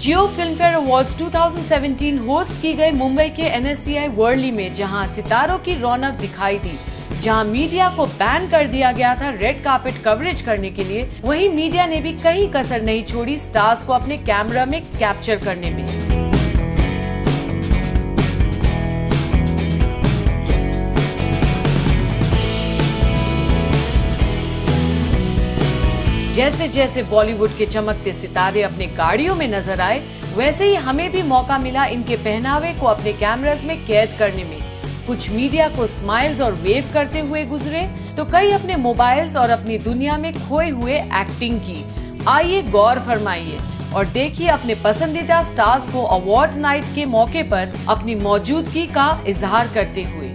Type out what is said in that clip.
जियो Filmfare award 2017 host की गई मुंबई के एनएससीआई वर्ली में, जहाँ सितारों की रौनक दिखाई दी, जहाँ मीडिया को बैन कर दिया गया था रेड कार्पेट कवरेज करने के लिए। वहीं मीडिया ने भी कहीं कसर नहीं छोड़ी, स्टार्स को अपने कैमरा में कैप्चर करने में। जैसे जैसे बॉलीवुड के चमकते सितारे अपने गाड़ियों में नज़र आए, वैसे ही हमें भी मौका मिला इनके पहनावे को अपने कैमराज में कैद करने में। कुछ मीडिया को स्माइल्स और वेव करते हुए गुजरे तो कई अपने मोबाइल्स और अपनी दुनिया में खोए हुए एक्टिंग की। आइए गौर फरमाइए और देखिए अपने पसंदीदा स्टार्स को अवार्ड्स नाइट के मौके पर अपनी मौजूदगी का इजहार करते हुए।